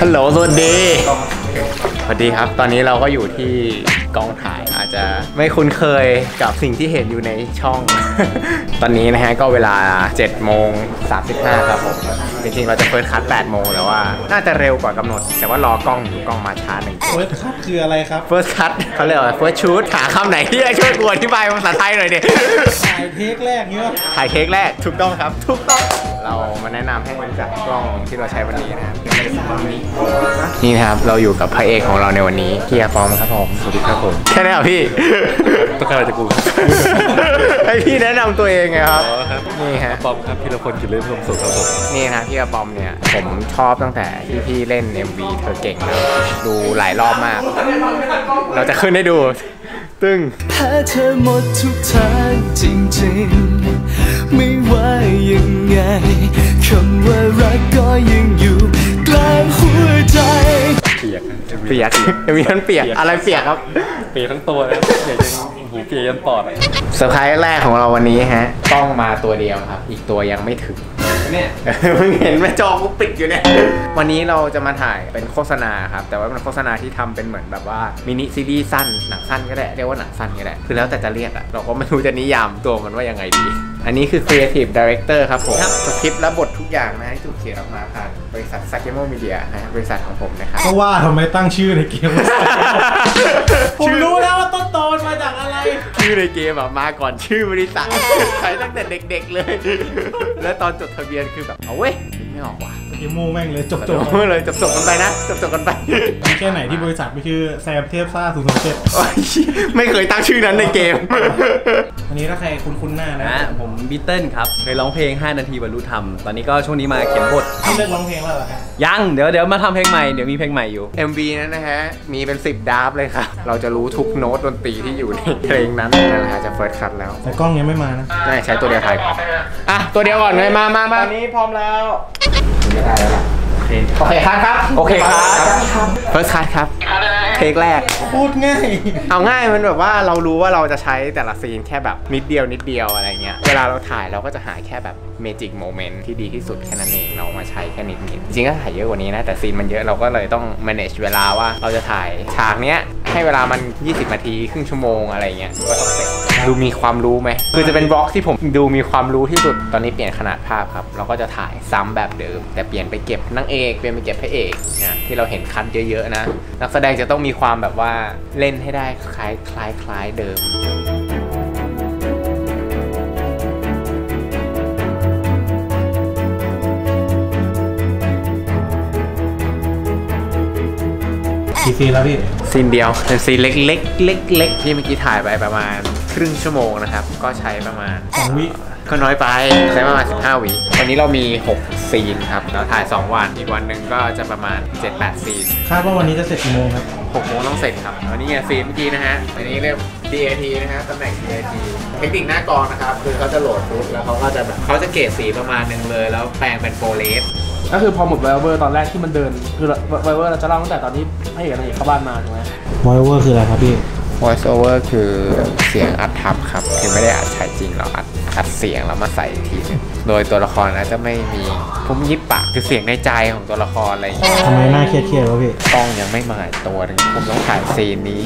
ฮัลโหลสวัสดี สวัสดีครับ ตอนนี้เราก็อยู่ที่กองถ่ายอาจจะไม่คุ้นเคยกับสิ่งที่เห็นอยู่ในช่อง ตอนนี้นะฮะก็เวลา7โมง35ครับผม จริงๆ เราจะ first cut 8โมงแต่ว่า น่าจะเร็วกว่ากำหนด แต่ว่ารอกล้องอยู่กล้องมาช้าหนึ่ง first cut คืออะไรครับ first cut เขาเรียกว่า first shoot หาคำไหนที่จะช่วยกวนอธิบายภาษาไทยหน่อยดิถ่าย take แรกเนี้ยถ่าย take แรกถูกต้องครับ ถูกต้อง เรามาแนะนำให้รู้จักกล้องที่เราใช้วันนี้นะครับนี่นะครับเราอยู่กับพระเอกของเราในวันนี้พี่อาปอมครับผมสวัสดีครับผมแค่นี้เหรอพี่ต้องการอะไรจากกูครับให้พี่แนะนำตัวเองไงครับอ๋อครับนี่ฮะปอมครับพิรพลกิจเล่นลมสุขครับผมนี่นะพี่อาปอมเนี่ยผมชอบตั้งแต่ที่พี่เล่น MV เธอเก่งนะดูหลายรอบมาก เราจะขึ้นให้ดู ตึ้งแพ้เธอหมดทุกทางจริงๆไม่ว่า ยังไงคำว่ารักก็ยังอยู่กลางหัวใจเปียกนะเปียกยังมีทั้งเปียกอะไรเปียกครับ เปียกทั้งตัวนะเปียกยันหูเปียกยันปอดอะเซอร์ไพรส์แรกของเราวันนี้ฮะกล้องมาตัวเดียวครับ อีกตัวยังไม่ถึงเนี่ยมึงเห็นไหมจอกูปิดอยู่เนี่ย วันนี้เราจะมาถ่ายเป็นโฆษณาครับ แต่ว่าเป็นโฆษณาที่ทำเป็นเหมือนแบบว่ามินิซีรีส์สั้นหนังสั้นก็ได้เรียกว่าหนังสั้นก็ได้คือแล้วแต่จะเรียกอะเราก็ไม่รู้จะนิยามตัวมันว่ายังไงดี อันนี้คือ Creative Director ครับผมสคริปต์และบททุกอย่างนะให้ถูกเขียนออกมาผ่านบริษัท s a k e m o Media นะฮะบริษัทของผมนะครับก็ว่าทำไมตั้งชื่อในเกม ผมรู้แล้วว่าต้นตอมันมาจากอะไร ชื่อในเกมอะมาก่อนชื่อบริษัทใช้ตั้งแต่เด็กๆเลย แล้วตอนจดทะเบียนคือแบบเอาเว้ยนึกไม่ออกว่ะ เกมโม่แม่งเลยจบจจบบเลยจบจบๆกันไปนะจบจบๆกันไปมีแค่ไหนที่บริษัทไม่คือแซมเทพซ่าศูนย์สองเจ็ดโอ้ยไม่เคยตั้งชื่อนั้นในเกมอันนี้ถ้าใครคุ้นๆหน้านะนะผมบีเติ้ลครับเคยร้องเพลง 5 นาทีบรรลุธรรม ตอนนี้ก็ช่วงนี้มาเขียนบท ที่เลิกร้องเพลงแล้วเหรอครับยังเดี๋ยวเดี๋ยวมาทำเพลงใหม่เดี๋ยวมีเพลงใหม่อยู่ MV นั้นนะฮะ มีเป็น 10ดาร์ฟเลยครับ เราจะรู้ทุกโน้ตดนตรีที่อยู่ในเพลงนั้นนั่นแหละฮะจะเฟิร์สคัทแล้วแต่กล้องยังไม่มานะ ได้ใช้ตัวเดียวถ่ายก่อนอะ ตัวเดียวก่อนเลยมามามาตอนนี้พร้อมแล้ว ไม่ได้แล้วล่ะโอเคครับครับโอเคครับ first cut ครับ take แรก พูดง่าย เอาง่ายมันแบบว่าเรารู้ว่าเราจะใช้แต่ละซีนแค่แบบนิดเดียวนิดเดียวอะไรเงี้ย เวลาเราถ่ายเราก็จะหาแค่แบบ magic moment ที่ดีที่สุดแค่นั้นเองเรามาใช้แค่นิดนิดจริงๆก็ถ่ายเยอะกว่านี้นะ แต่ซีนมันเยอะเราก็เลยต้อง manage เวลาว่าเราจะถ่ายฉากเนี้ย ให้เวลามัน 20 นาที ครึ่งชั่วโมงอะไรเงี้ยก็ต้องเสร็จดูมีความรู้ไหมคือจะเป็นบล็อกที่ผมดูมีความรู้ที่สุดตอนนี้เปลี่ยนขนาดภาพครับ เราก็จะถ่ายซ้ำแบบเดิม แต่เปลี่ยนไปเก็บนางเอกเปลี่ยนไปเก็บพระเอกนะที่เราเห็นคัดเยอะๆนะ นักแสดงจะต้องมีความแบบว่าเล่นให้ได้คล้ายคล้ายคล้ายเดิม กี่ซีนแล้วพี่ซีนเดียวเป็นซีนเล็กๆเล็กๆที่เมื่อกี้ถ่ายไปประมาณครึ่งชั่วโมงนะครับ ก็ใช้ประมาณสองวิก็น้อยไปใช้ประมาณ 15 วิวันนี้เรามี 6 ซีนครับ เราถ่าย 2 วัน อีกวันหนึ่งก็จะประมาณ 7-8 ซีน คาดว่าวันนี้จะเสร็จกี่โมงครับ6โมงต้องเสร็จครับอันนี้ไงซีนเมื่อกี้นะฮะ อันนี้เรียก DIT นะฮะตำแหน่ง DAT เทคนิคหน้ากองนะครับ คือเขาจะโหลดฟุตแล้วเขาก็จะแบบเขาจะเกรดสีประมาณหนึ่งเลย แล้วแปลงเป็น ProRes ก็คือพอหมดไวเวอร์ตอนแรกที่มันเดิน คือไวเวอร์เราจะเล่าตั้งแต่ตอนที่พระเอกนางเอกเข้าบ้านมาถูกไหมวอยเวอร์คืออะไรครับพี่ voice over คือเสียงอัดทับครับ คือไม่ได้อัดใช้จริงเราอัดอัดเสียงแล้วมาใส่อีกทีหนึงโดยตัวละครนะจะไม่มีพูดขยับปากคือเสียงในใจของตัวละครอะไรอย่างเงี้ยทำไมหน้าเครียดๆวะพี่กล้องยังไม่มาอีกตัวหนึงผมต้องถ่ายซีนนี้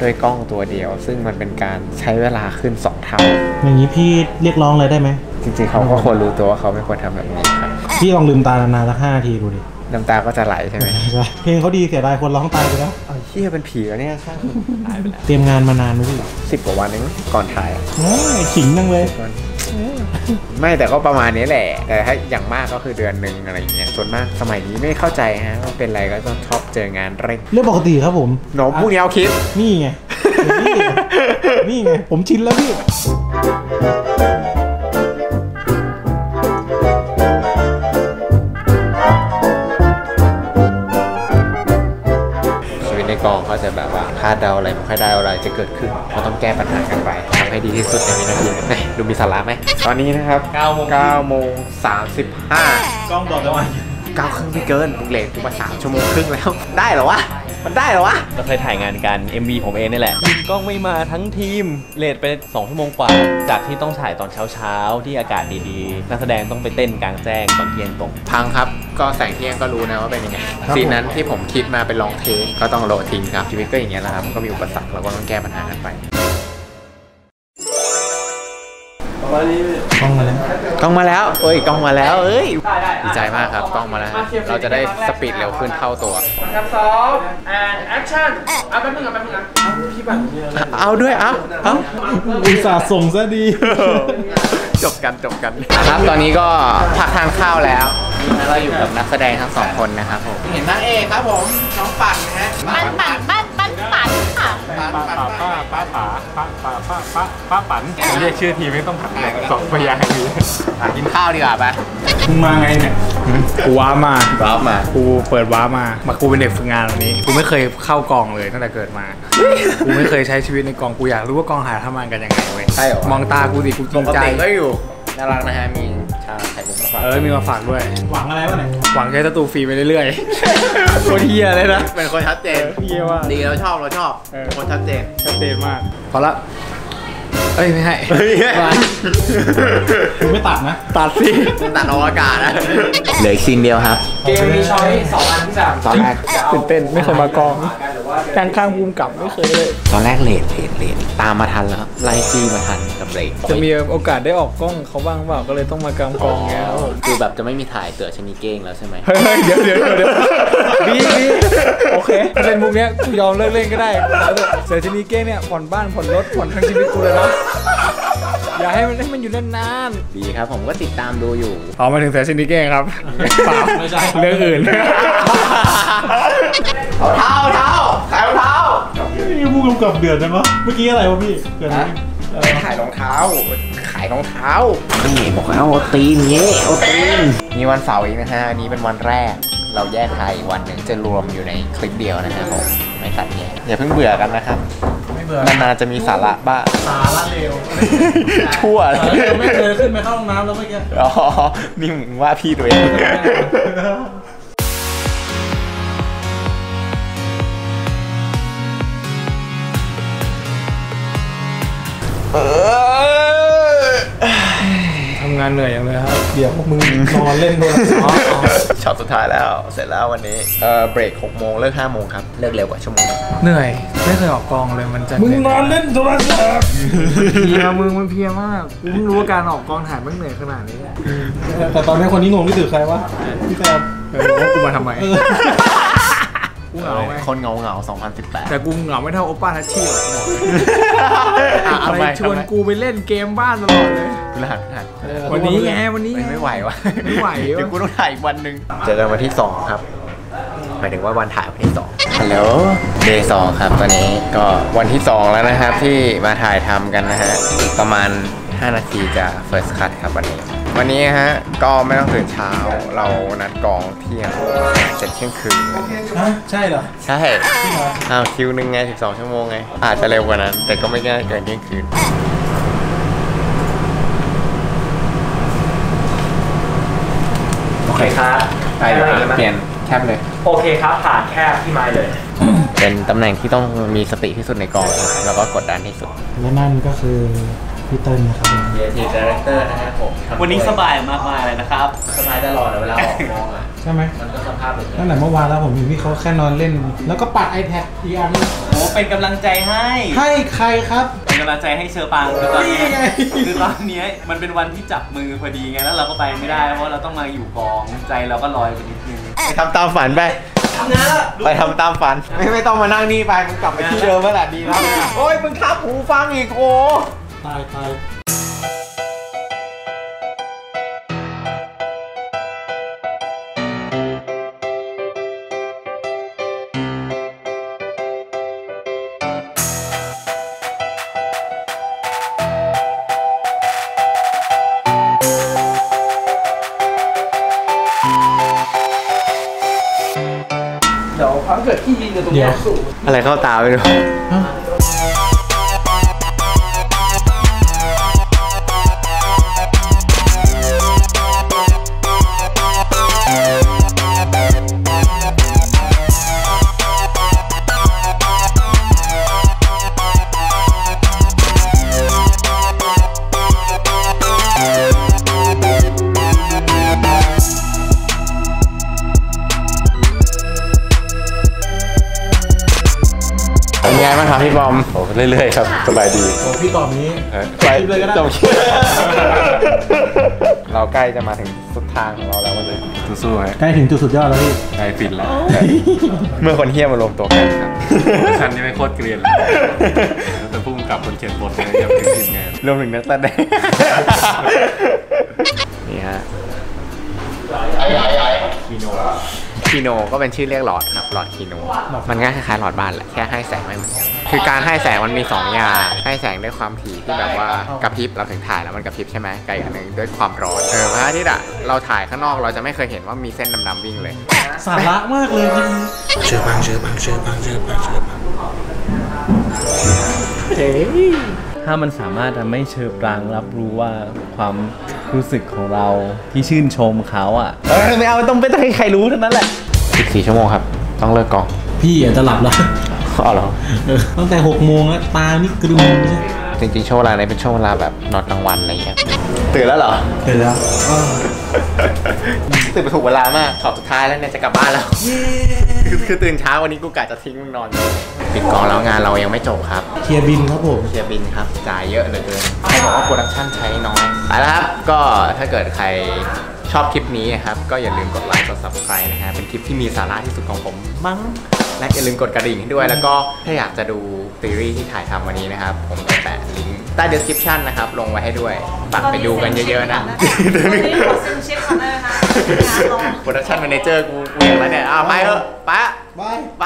ด้วยกล้องตัวเดียว ซึ่งมันเป็นการใช้เวลาขึ้น 2 เท่า อย่างนี้พี่เรียกร้องเลยได้ไหม จริงๆเขาก็ควรรู้ตัวว่าเขาไม่ควรทำแบบนี้ครับพี่ลองลืมตานานๆสักห้านาทีดูดิน้ำตาก็จะไหลใช่ไหมใช่เพลงเขาดีเสียดายคนร้องตายไปแล้วเอ้ยเฮียเป็นผีแล้วเนี่ยครับเตรียมงานมานานไหมพี่สิบกว่าวันเองก่อนถ่ายอะโอ้ยขิงจังเลยไม่แต่ก็ประมาณนี้แหละ แต่ถ้าอย่างมากก็คือเดือนหนึ่งอะไรอย่างเงี้ยส่วนมากสมัยนี้ไม่เข้าใจฮะว่าเป็นอะไรก็ต้องชอบเจองานเร่งเรื่องปกติครับผมหนมพวกนี้เอาคิดนี่ไง นี่ไง นี่ไง ผมชินแล้วพี่ กองเขาจะแบบว่าคาดเดาอะไรไม่ค่อยได้อะไรจะเกิดขึ้นเราต้องแก้ปัญหากันไปทำให้ดีที่สุดในวินาทีนั้นเฮ้ยดูมีสาระไหมตอนนี้นะครับ9โมง9โมง35กล้องบอกแล้วว่า9ครึ่งไม่เกินเลทกูมา3ชั่วโมงครึ่งแล้วได้เหรอวะ มันได้เหรอวะก็เคยถ่ายงานกัน MV ผมเองนี่แหละทีมกล้องไม่มาทั้งทีม เลทไป 2 ชั่วโมงกว่า จากที่ต้องถ่ายตอนเช้าๆ ที่อากาศดีๆ นักแสดงต้องไปเต้นกลางแจ้งตอนเที่ยงตรงพังครับ ก็แสงเที่ยงก็รู้นะว่าเป็นยังไง ซีนนั้นที่ผมคิดมาเป็นลองเทคก็ต้องโละทิ้งครับ ชีวิตก็อย่างเงี้ยแหละครับ ก็มีอุปสรรคเราก็ต้องแก้ปัญหากันไป กล้องมาแล้วกล้องมาแล้วเอ้ยกล้องมาแล้วเอ้ยดีใจมากครับกล้องมาแล้วเราจะได้สปีดเร็วขึ้นเท่าตัวครับสอง and action เอาแป๊บนึงเอาแป๊บนึงอะเอาพี่บังเอาด้วยเอาเอาอุตส่าห์ส่งซะดีจบกันจบกันครับตอนนี้ก็พักทานข้าวแล้วแล้วเราอยู่กับนักแสดงทั้งสองคนนะครับผมเห็นนางเอกครับผมน้องปั่นนะฮะปั้นปั่น ปั้นปั้นปั่นค่ะปั่นป้าป้าป้าป้าป้าป้าป้าป้าป้าปันเรียกชื่อทีไม่ต้องผันแรงสองพยางค์นี้กินข้าวดีกว่าไปมึงมาไงเนี่ยกูว้ามารับมากูเปิดว้ามามากูเป็นเด็กฝึกงานวันนี้กูไม่เคยเข้ากองเลยตั้งแต่เกิดมากูไม่เคยใช้ชีวิตในกองกูอยากรู้ว่ากองถ่ายทำงานกันยังไงเว้ยใช่หรอมองตากูสิกูจริงกใจก็อยู่น่ารักนะฮะมี ชาไข่มุกมาฝากเออมีมาฝากด้วย หวังอะไรวะเนี่ยหวังใช้ศัตรูฟรีไปเรื่อยๆโคตรเฮียเลยนะเป็นคนชัดเจนเฮียว่าดีเราชอบเราชอบเออคนชัดเจนชัดเจนมากพอละเอ้ยไม่ให้คุณไม่ตัดนะ ตัดสิตัดออกอากาศนะเหลืออีกซีนเดียวครับ เกมมีช้อยสองอันที่แบบตอนแรกตื่นเต้นไม่เคยมากอง การข้างภูมิกับไม่เคยเลย ตอนแรกเลทเลทเลทตามมาทันแล้วไล่จี้มาทันกับเลทจะมีโอกาสได้ออกกล้องเขาบ้างเปล่าก็เลยต้องมากางกองไงครับผมคือแบบจะไม่มีถ่ายเตือชนีเก้งแล้วใช่ไหมเฮ้ยเดี๋ยวเดี๋ยวเดี๋ยวบีบีโอเคถ้าเป็นมุกเนี้ยกูยอมเลิกเล่นก็ได้เสือชนีเก้เนี่ยผ่อนบ้านผ่อนรถผ่อนทั้งชีวิตกูเลยนะอย่าให้มันให้มันอยู่นานดีครับ ผมก็ติดตามดูอยู่ๆเอามาถึงเสือชนีเก้ครับเปล่าเรื่องอื่นเอาเท้ กำกับเดือดนะมั้เมื่อกี้อะไรวะพี่เกิดอะไรขึ้นขายรองเท้า ขายรองเท้านี่บอกแล้วเอาตีนเงี้ยเอาตีนมีวันเสาร์อีกนะฮะอันนี้เป็นวันแรก เราแยกถ่ายอีกวันหนึ่งจะรวมอยู่ในคลิปเดียวนะครับผมไม่ตัดแยกอย่าเพิ่งเบื่อกันนะครับไม่เบื่อนานๆจะมีสาระบ้างสาระเลวชั่วสาระเลวไม่เคยขึ้นไปเข้าห้องน้ำแล้วเมื่อกี้อ๋อนี่มึงว่าพี่ตัวเอง ทำงานเหนื่อยอย่างเลยครับ เดี๋ยวพวกมึงนอนเล่นโทรศัพท์ช็อตสุดท้ายแล้ว เสร็จแล้ววันนี้ เอ่อเบรก6โมงเลิก5โมงครับ เลิกเร็วกว่าชั่วโมง เหนื่อย ไม่เคยออกกองเลยมันจะมึงนอนเล่นโทรศัพท์เพลียมึงมันเพลียมากกูเพิ่งรู้ว่าการออกกองถ่ายมันเหนื่อยขนาดนี้แต่ตอนนี้คนที่งงที่สุดใครวะพี่แซมเออว่ากูมาทำไม กูเหงาไงคนเหงาเหงาๆแต่กูเหงาไม่เท่าโอป้าทัชชี่หรอกบอกอะอะไรทำไมชวนกูไปเล่นเกมบ้านตลอดเลยพฤหัสพฤหัสวันนี้ไงวันนี้ไม่ไงไม่ไหววะไม่ไหววะเดี๋ยวกูต้องถ่ายอีกวันหนึ่งเจอกันวันที่2ครับหมายถึงว่าวันถ่ายวันที่2ฮัลโหลเดย์สองครับตอนนี้ก็วันที่2แล้วนะครับที่มาถ่ายทำกันนะฮะอีกประมาณ 5 นาทีจะ first cut ครับวันนี้ วันนี้ฮะก็ไม่ต้องตื่นเช้าเรานัดกองเที่ยงเสร็จเที่ยงคืนเลยฮะใช่เหรอ ใช่อ้าวคิวหนึ่งไง 12 ชั่วโมงไง อาจจะเร็วกว่านั้น แต่ก็ไม่ง่ายเกินเที่ยงคืนโอเคครับไปเดี๋ยวเปลี่ยนแคปเลย โอเคครับผ่านแคบที่ไม้เลย เป็นตำแหน่งที่ต้องมีสติที่สุดในกองครับแล้วก็กดดันที่สุดและนั่นก็คือพี่เติ้ลนะครับผมเยที director นะครับผม วันนี้สบายมากๆเลยนะครับ สบายตลอดเวลาออกกองอะใช่ไหมมันก็สภาพแบบนี้ตั้งแต่เมื่อวานแล้วผมเห็นพี่เขาแค่นอนเล่น แล้วก็ปัด iPad อีกอันนึงโอ้เป็นกำลังใจให้ ให้ใครครับเป็นกำลังใจให้เชอปางคือตอนนี้นี่ไง คือตอนนี้มันเป็นวันที่จับมือพอดีไงแล้วเราก็ไปไม่ได้เพราะเราต้องมาอยู่กองใจเราก็ลอยไปนิดนึงไปทำตามฝันไปไปทำตามฝัน ไม่ไม่ต้องมานั่งนี่ไปมึงกลับไปที่เดิมเมื่อไหร่ดีแล้วโอ้ยมึงทับหูฟังอีกโอ้ตายตาย ดี๋ยวพังเกิดที่ยิงกันตรงนี้อะไรเข้าตาไปดูเอมโอ้เรื่อยๆครับสบายดีโอ้พี่ตอบนี้ไปคลิปเลยก็ได้จบคลิปเราใกล้จะมาถึงสุดทางของเราแล้ววันนี้สู้ๆฮะใกล้ถึงจุดสุดยอดแล้วพี่ไอฟินแล้ว เมื่อคนเฮี้ยมารวมตัวกันครับฉันนี่ไม่โคตรเกลียนเลยแต่พุ่มกับคนเขียนบทเลยยังเป็นทีมงานรวมถึงนักแสดงนี่ฮะ คีโนคีโนก็เป็นชื่อเรียกหลอดครับหลอดคีโนมันก็คล้ายๆหลอดบ้านแหละแค่ให้แสงไม่เหมือนกันคือการให้แสงมันมีสองอย่างให้แสงด้วยความถี่ที่แบบว่ากระพริบเราถึงถ่ายแล้วมันกระพริบใช่ไหมกับอีกอันหนึ่งด้วยความร้อนเออพระอาทิตย์อะเราถ่ายข้างนอกเราจะไม่เคยเห็นว่ามีเส้นดำๆวิ่งเลย สาระมากเลยจริง ถ้ามันสามารถทำให้เชอปรางรับรู้ว่าความรู้สึกของเราที่ชื่นชมเขาอะเออไม่เอาต้องไม่ต้องให้ใครรู้ทั้งนั้นแหละ 14 ชั่วโมงครับ ต้องเลิกกอง พี่อาจจะหลับแล้วอ๋อเหรอเออตั้งแต่หกโมงแล้วตานี่กรึมใช่จริงๆช่วงเวลานี้เป็นช่วงเวลาแบบนอนกลางวันอะไรอย่างเงี้ยตื่นแล้วเหรอเห็นแล้ว ตื่นไปถูกเวลามากช็อตสุดท้ายแล้วเนี่ยจะกลับบ้านแล้วคือคือตื่นเช้าวันนี้กูกะจะทิ้งมึงนอน ปิดกองแล้วงานเรายังไม่จบครับเคลียร์บิลครับผมเคลียร์บิลครับจ่ายเยอะเหลือเกินใครบอกว่า production ใช้น้อยไปแล้วครับก็ถ้าเกิดใครชอบคลิปนี้นะครับ ก็อย่าลืมกดไลค์กด subscribe นะฮะเป็นคลิปที่มีสาระที่สุดของผมมั้งและอย่าลืมกดกระดิ่งให้ด้วย แล้วก็ถ้าอยากจะดูซีรีส์ที่ถ่ายทำวันนี้นะครับ ผมจะแปะลิงก์ ใต้ description นะครับ ลงไว้ให้ด้วยฝากไปดูกันเยอะๆนะวันนี้ขอซ็นเช็คก่อนได้ไหมคะ production manager กูเองแล้วเนี่ยอ้าวไปเถอะไปอะไป ไป